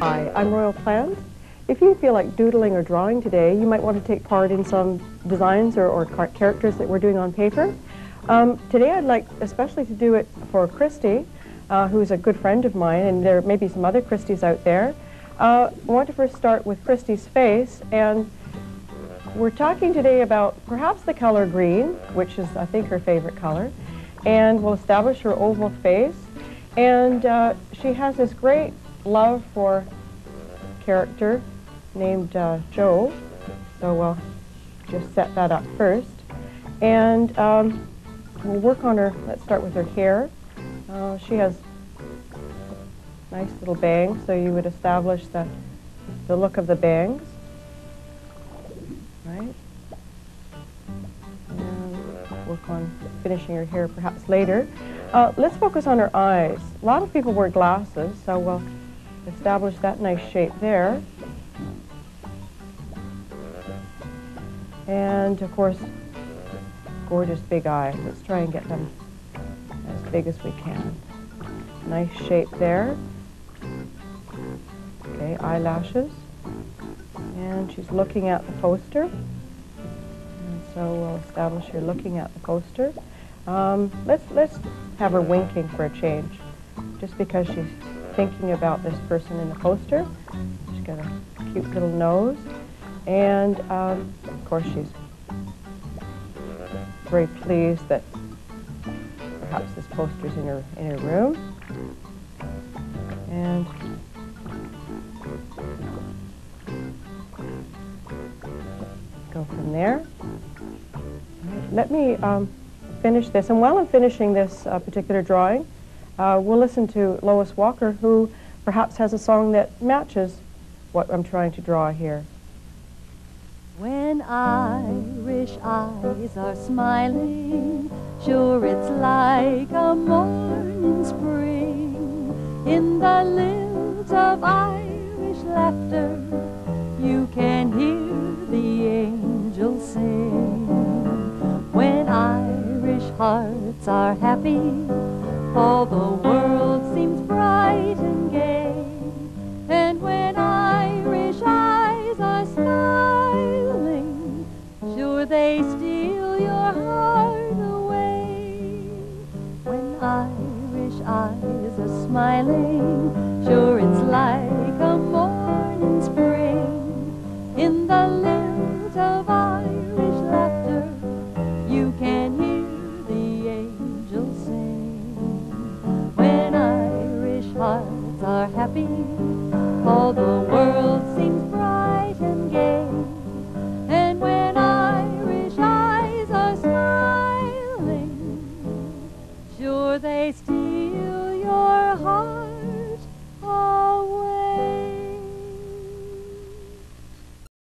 Hi, I'm Royal Plant. If you feel like doodling or drawing today, you might want to take part in some designs or, or characters that we're doing on paper. Um, today I'd like especially to do it for Christy, uh, who's a good friend of mine, and there may be some other Christies out there. Uh, I want to first start with Christy's face, and we're talking today about perhaps the color green, which is, I think, her favorite color, and we'll establish her oval face. And uh, she has this great love for character named uh, Joe. So we'll just set that up first. And um, we'll work on her, let's start with her hair. Uh, she has nice little bangs, so you would establish the, the look of the bangs. Right? And work on finishing her hair perhaps later. Uh, let's focus on her eyes. A lot of people wear glasses, so we'll establish that nice shape there. And of course, gorgeous big eyes. Let's try and get them as big as we can. Nice shape there. Okay, eyelashes. And she's looking at the poster. And so we'll establish her looking at the poster. Um, let's, let's have her winking for a change, just because she's thinking about this person in the poster. She's got a cute little nose. And um, of course, she's very pleased that perhaps this poster's in her, in her room. And go from there. Let me um, finish this. And while I'm finishing this uh, particular drawing, uh, we'll listen to Lois Walker, who perhaps has a song that matches what I'm trying to draw here. When Irish eyes are smiling, sure it's like a morning spring. In the lilt of Irish laughter, you can hear the angels sing. When Irish hearts are happy, all the world seems bright and gay. And when Irish eyes are smiling, sure they steal your heart away. When Irish eyes are smiling, sure it's like happy, all the world